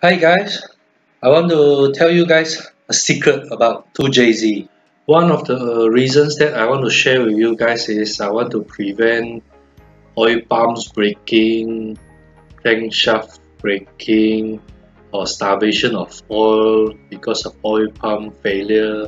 Hi guys, I want to tell you guys a secret about 2JZ. One of the reasons that I want to share with you guys is I want to prevent oil pumps breaking, crankshaft breaking, or starvation of oil because of oil pump failure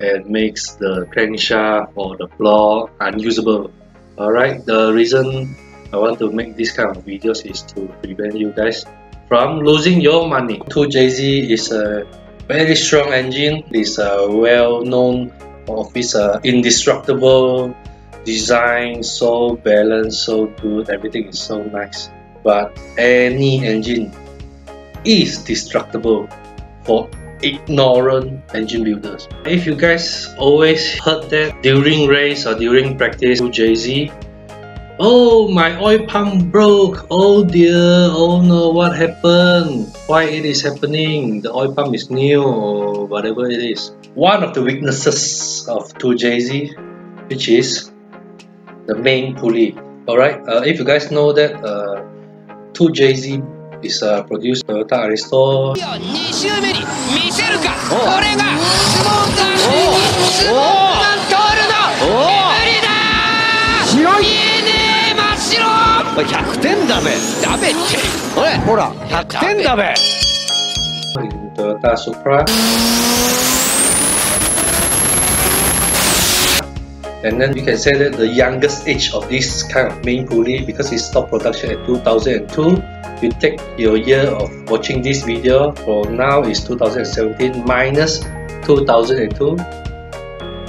and makes the crankshaft or the block unusable. Alright, the reason I want to make this kind of videos is to prevent you guys from losing your money. 2JZ is a very strong engine. It's a well-known of its uh, indestructible design, so balanced, so good, everything is so nice. But any engine is destructible for ignorant engine builders. If you guys always heard that during race or during practice, 2JZ Oh, my oil pump broke. Oh dear. Oh no, what happened? Why it is happening? The oil pump is new or whatever it is. One of the weaknesses of 2JZ, which is the main pulley. Alright, uh, if you guys know that uh, 2JZ is uh, produced Toyota Aristo. 2周目おい100点だべだべっておいほら100点だべ Toyota Supra and then you can say that the youngest age of this kind of main pulley because it stopped production at 2002 you take your year of watching this video from now is 2017 minus 2002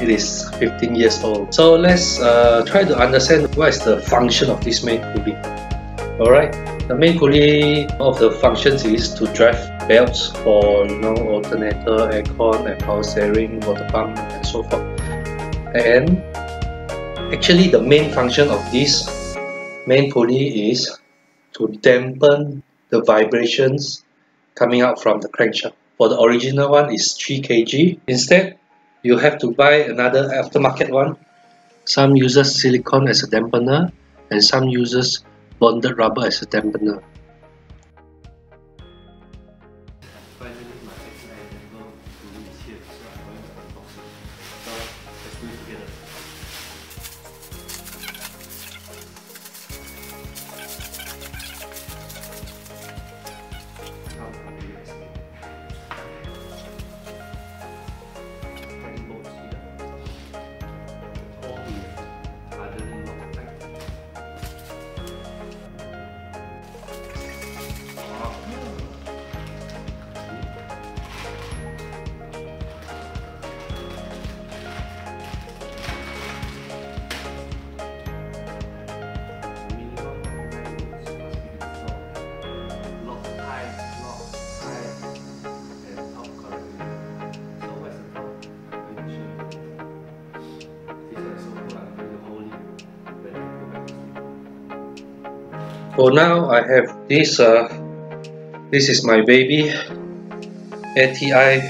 it is 15 years old. So let's uh, try to understand what is the function of this main pulley. Alright, the main pulley of the functions is to drive belts for you know alternator, aircon, and power steering, water pump, and so forth. And actually, the main function of this main pulley is to dampen the vibrations coming out from the crankshaft. For the original one is 3 kg. Instead, you have to buy another aftermarket one. Some uses silicone as a dampener and some uses bonded rubber as a dampener. For now I have this uh, this is my baby ATI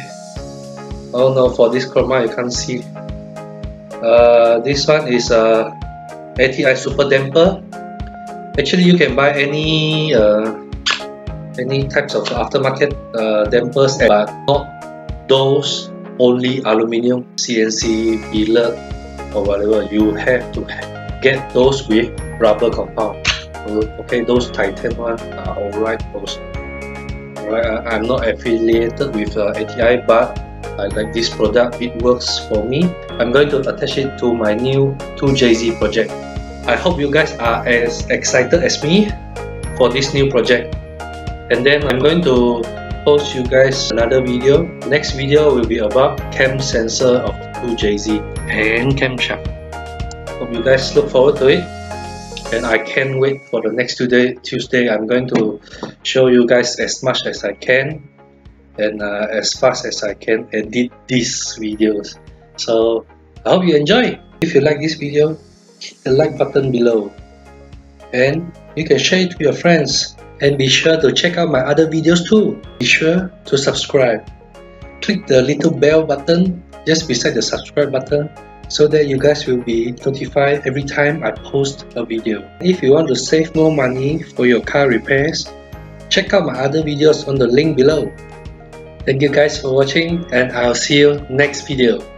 oh no for this chroma you can't see. Uh, this one is a uh, ATI super damper. Actually you can buy any uh, any types of aftermarket uh, dampers but not those only aluminium CNC billet or whatever. You have to get those with rubber compound okay those titan one are alright those alright I'm not affiliated with uh, ATI but I like this product. It works for me. I'm going to attach it to my new 2JZ project. I hope you guys are as excited as me for this new project. And then I'm going to post you guys another video. Next video will be about cam sensor of 2JZ and camshaft. Hope you guys look forward to it and I can't wait for the next Tuesday. Tuesday, I'm going to show you guys as much as I can and uh, as fast as I can edit these videos. So I hope you enjoy. If you like this video, hit the like button below and you can share it to your friends and be sure to check out my other videos too. Be sure to subscribe. Click the little bell button just beside the subscribe button so that you guys will be notified every time I post a video. If you want to save more money for your car repairs, check out my other videos on the link below. Thank you guys for watching and I'll see you next video.